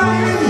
Hallelujah.